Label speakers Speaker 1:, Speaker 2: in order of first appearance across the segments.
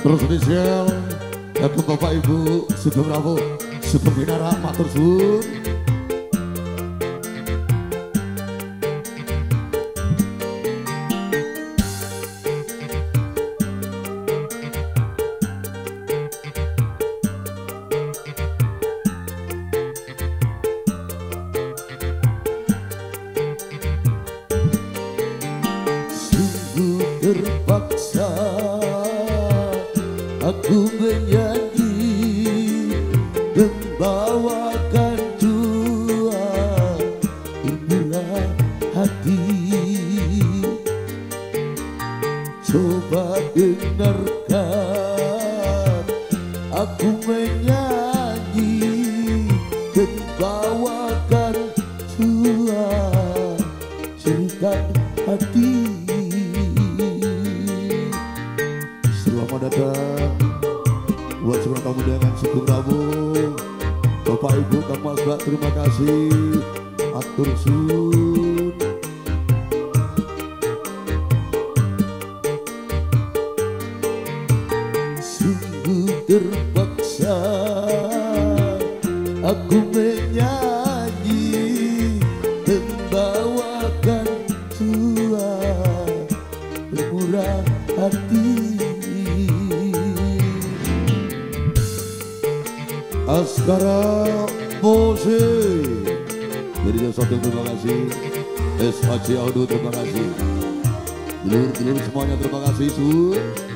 Speaker 1: Terus spesial Untuk Bapak Ibu Sugeng Rawo Sugeng Binara Matur Suwun terpaksa aku menyanyi membawakan dua inilah hati. Coba dengarkan aku menyanyi membawakan dua cerita hati. Bapak Ibu Kamas Mbak terima kasih. Atur sun Sungguh terpaksa Aku menyadari Askara Musik Jadi satu terima kasih. Eh, SHC Audu terima kasih. Dulur-dulur semuanya terima kasih Sur.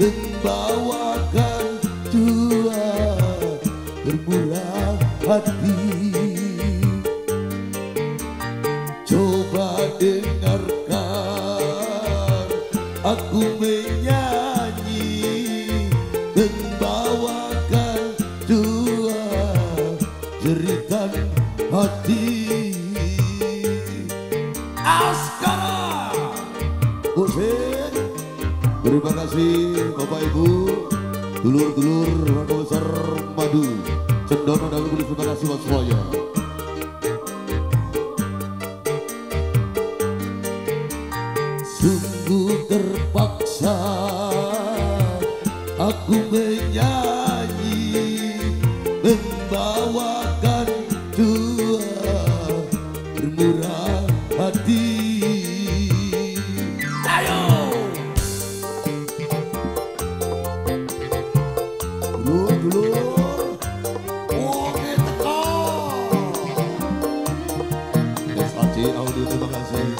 Speaker 1: membawakan tua Bermula hati. Coba dengarkan aku menyanyi membawakan tua jeritan hati. Askara! Hey. Terima kasih Bapak Ibu Dulur-dulur Rangka Besar Madu Cendono dan Lugul Terima kasih buat semuanya. Sungguh terpaksa Aku menyadari Brasil, ao nível do Brasil.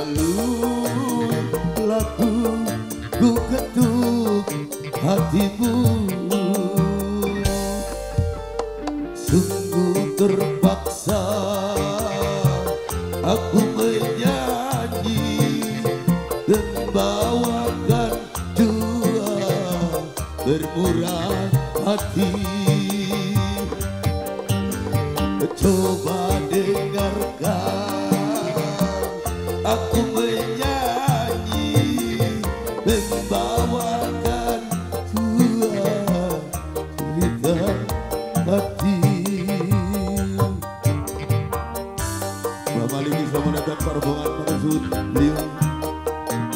Speaker 1: aku menyanyi dan bawakan dua bermurah hati. Coba dengarkan Mendapat perhubungan menuju beliau.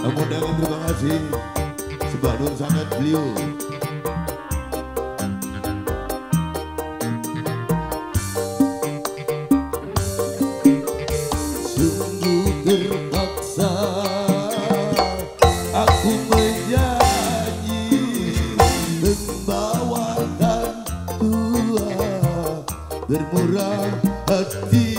Speaker 1: Namun dengan terima kasih Sebanun sangat beliau. Aku dua Bermurah hati